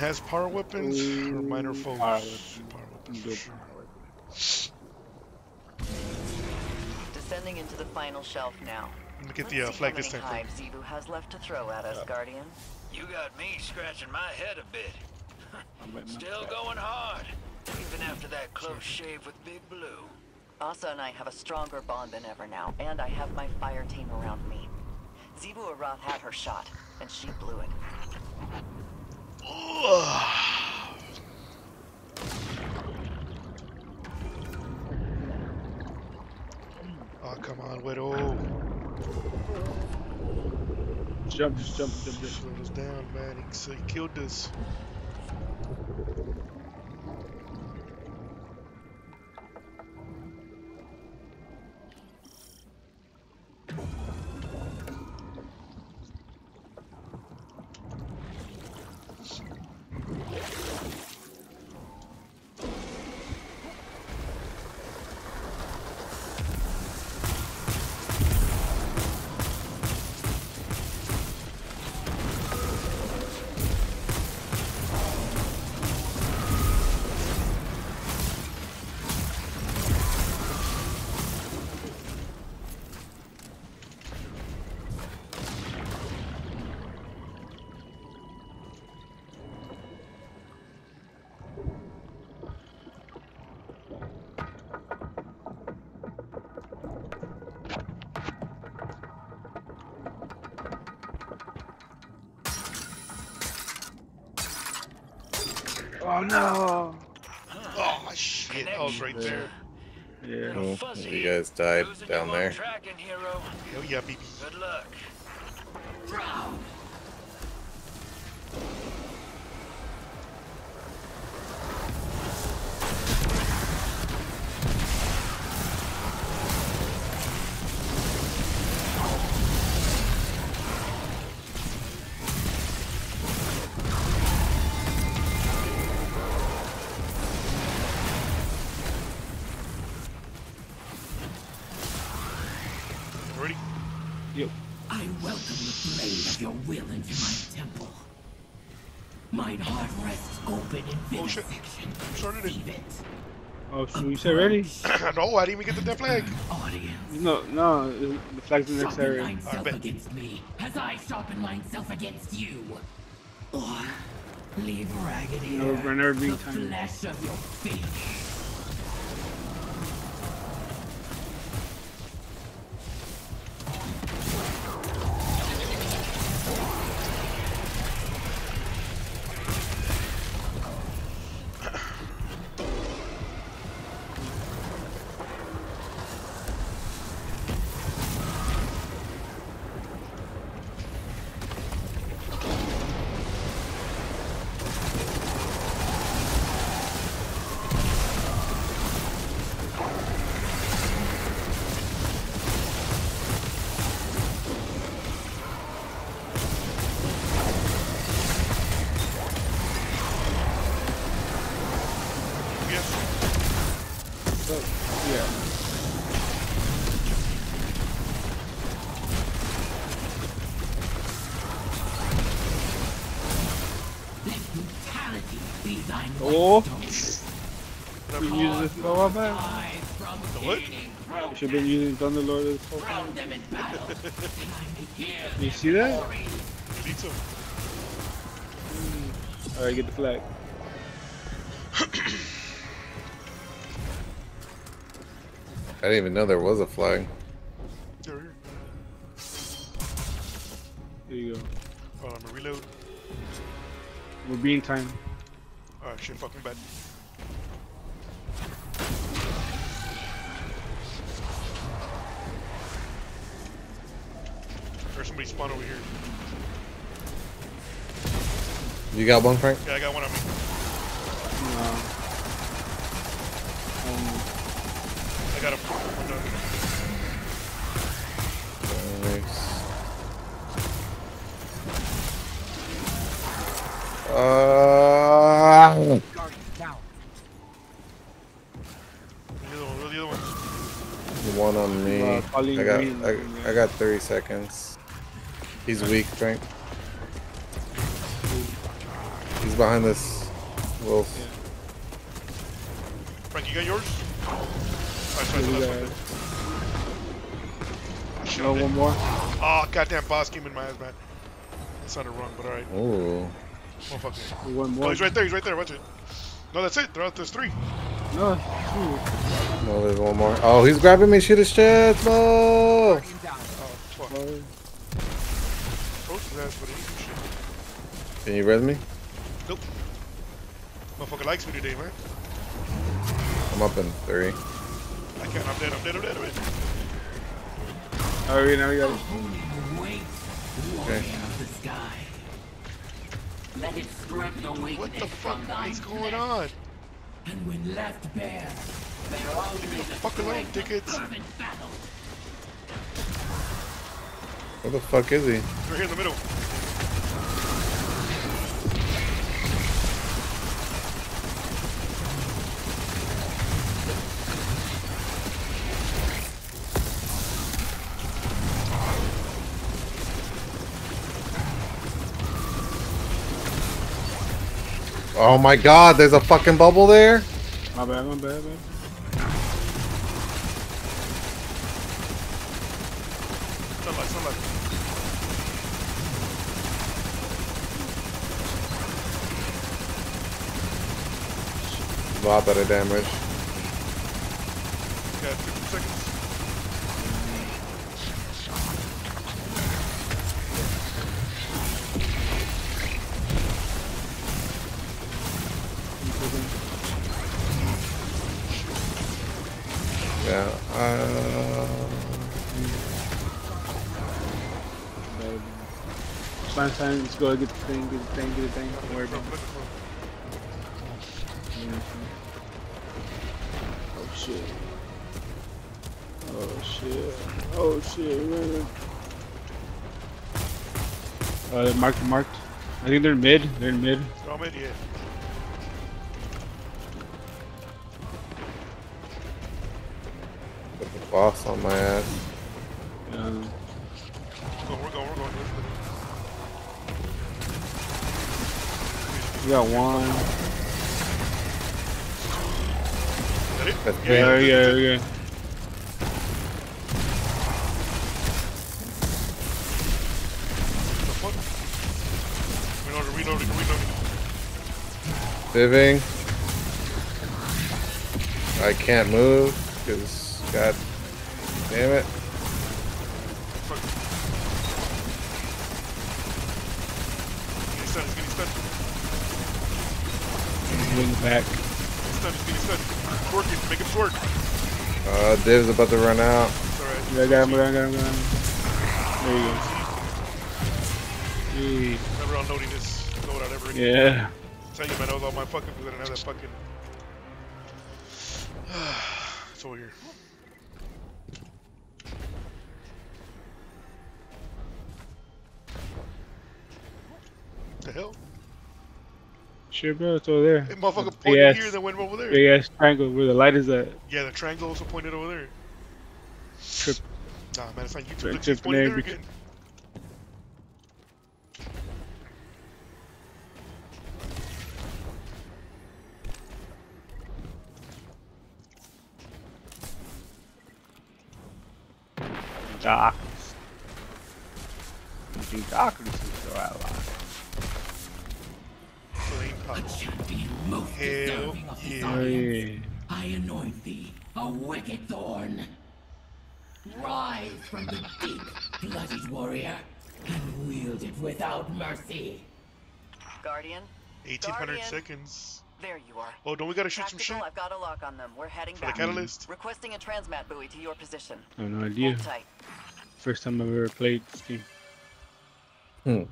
has power weapons or minor foes? Power Power weapons. weapons for Good sure. power weapons. Descending into the final shelf now. Let me get Let's the uh, see flag how this many time. hives Xivu has left to throw at us, Yeah. Guardian. You got me scratching my head a bit. I'm betting on Still going hard, even after that close shave with Big Blue. Ahsa and I have a stronger bond than ever now, and I have my fire team around me. Xivu Arath had her shot, and she blew it. Oh, come on, Widow. Jump, just jump, jump, jump. Slowed us down, man. He, he killed us. Oh no! Oh, shit. I was right there. Yeah. Oh, you guys died down there. Hell yeah, baby. Good luck. I welcome the blade of your will into my temple. Mine heart rests open in Oh, shit. vivisection. Started it. Receive it. Oh, so you said ready? no, I didn't even get the death flag. Audience. No, no. The flag's in the next area. thine self bet. against me, as I sharpen mine self against you. Or leave ragged here No, never being the timed. flesh of your fate. So, yeah. Let brutality be thine Oh. You use this for what, man? Rise from The what? You should have been using Thunderlord this whole time. Round them in battle. and I may hear You see that? too. Alright, get the flag. I didn't even know there was a flag. Here, here. Here you go. Oh, I'm gonna reload. We're being timed. Alright, shit, fucking bad. There's somebody spawned over here. You got one, Frank? Yeah, I got one on me. No. Um, I got him. One done. Nice. Uh, The other one, the other ones? one on me. Uh, I got I, I got 30 seconds. He's weak, Frank. He's He's behind this wolf. Frank, you got yours? Alright, sorry, Yeah, we last one. Oh, no, I'm dead. one more. Oh, goddamn boss came in my ass, man. That sounded wrong, but alright. Ooh. Motherfucker. One Oh, more. he's right there, he's right there, watch it. No, that's it. They're out, there's three. No, two. No, there's one more. Oh, he's grabbing me. Shoot his chest. No. Oh, fuck. Oh, Close his ass, but he ain't do shit. Can you res me? Nope. Motherfucker likes me today, man. I'm up in three. I can't, I'm dead, I'm dead, I'm dead, I'm dead. Oh, Alright, now we got it. Wait, Okay. of the sky. Let it spread the What the fuck from is going on? And when left bare, bear only the fuck alone, strength of dickheads. battle. Where the fuck is he? He's right here in the middle. Oh my god, there's a fucking bubble there? My bad, my bad, man. Sunlight, sunlight. A lot better damage. Got 50 seconds. Yeah. Uh, Fine, fine. Let's go get the thing, get the thing, get the thing. Don't worry about it. Oh shit. Oh shit. Oh shit, man. Uh, they're marked, marked. I think they're mid. They're in mid. Throw him in, yeah. Boss on my ass. Um, We're we're going, we're going. we got one. That's yeah, Yeah, yeah, yeah, yeah. yeah. Reloading, reloading, reloading. Viving. I can't move because god damn it. Fuck. Getting stunned, he's getting stunned. Wing back. He's stunned, he's getting stunned. Twerk it, make him twerk. Uh Div's about to run out. It's alright. Yeah, I got him, got him, got him, got him. There you go. Hey. Never on noting this. Go without ever. Yeah. Tell you, man, I was all my fucking because I didn't have that fucking. it's over here. The hell? Sure, bro. It's over there. That motherfucker Big pointed ass- here, then went over there. Big ass triangle where the light is at. Yeah, the triangle also pointed over there. Trip. Nah, man, it's not YouTube. Right, Look, trip it's pointed there again. Darkness. Using darkness is your ally. Hell deserving of this yeah. I anoint thee a wicked thorn. Rise from the deep, bloodied warrior, and wield it without mercy. Guardian, 1800 Guardian. seconds. there you are. Oh, don't we gotta shoot some shit? I've got a lock on them. We're heading For the catalyst? Requesting a transmat buoy to your position. I have no idea. Tight. First time I've ever played this game. Hmm.